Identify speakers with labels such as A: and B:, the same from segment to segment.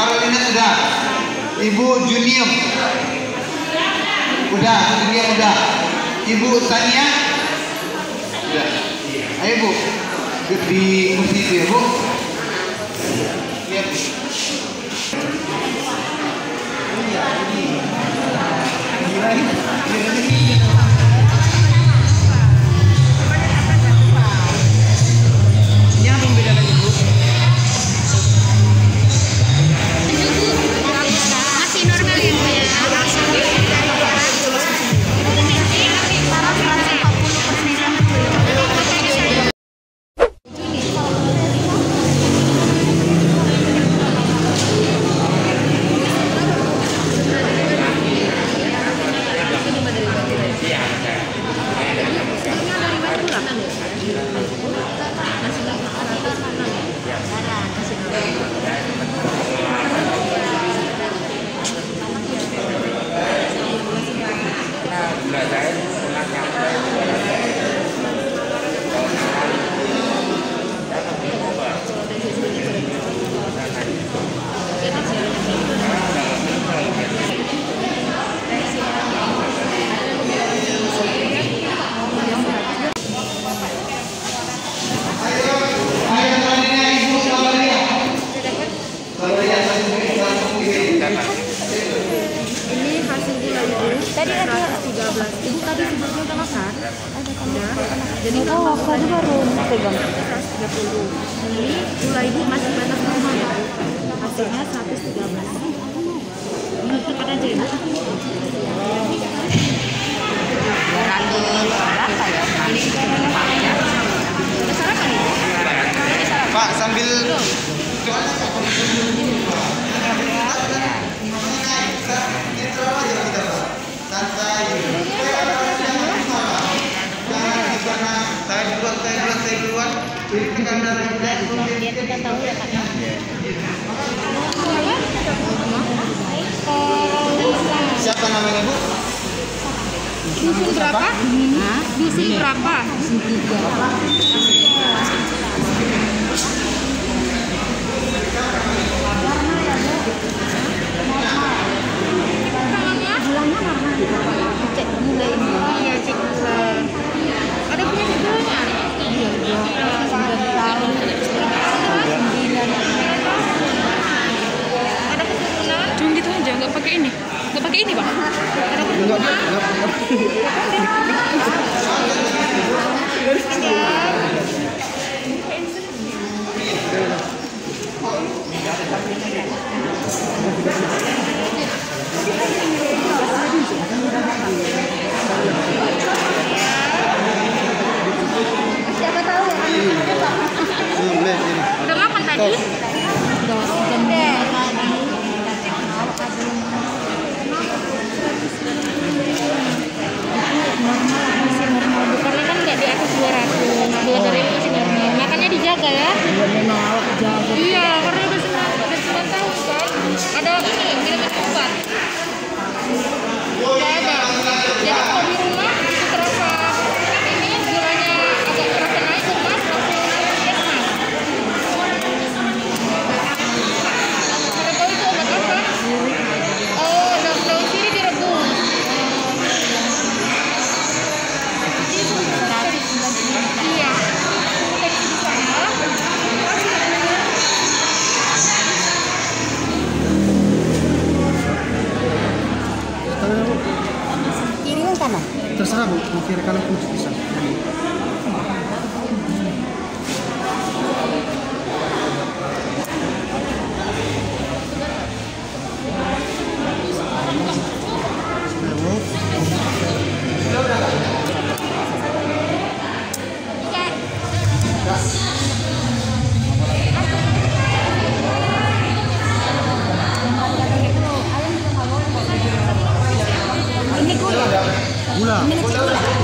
A: Karolina sudah. Ibu Junium. Udah, Junium udah. Ibu Tania. Udah. Iya. Ayo Bu.
B: Di kursi ya Bu.
C: Udah. Jadi oh, tadi baru pegang. 130. Ini gula ibu masih batas normal ya. Hasilnya 113. Ini tekan aja ibu. Udah sarapan ibu?
A: Pak sambil
C: Dia tidak tahu ya.
A: Siapa namanya Bu?
C: Dusun berapa? Dusun berapa? Dusun tiga. Gulanya mana? Cek gula ini. Iya, cek gula. Ada punya cek gulanya? Iya, dua. Sembilan tahun. Sembilan. Ada keturunan?
B: cuma gitu aja nggak pakai ini nggak pakai ini bang
A: Enggak, enggak.
B: ficar no curso.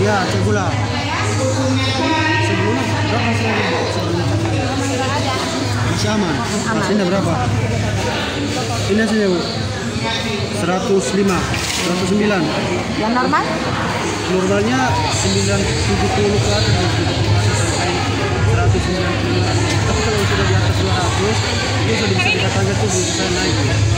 B: Iya,
C: cek gula.
A: Sebelumnya berapa. Masih aman. Hasilnya berapa? Ini hasilnya Bu. 105, 109.
C: Yang normal?
A: Normalnya 970 ke atas Bu. sampai 190. Tapi kalau sudah di atas 200, itu sudah bisa dikatakan tuh bisa naik.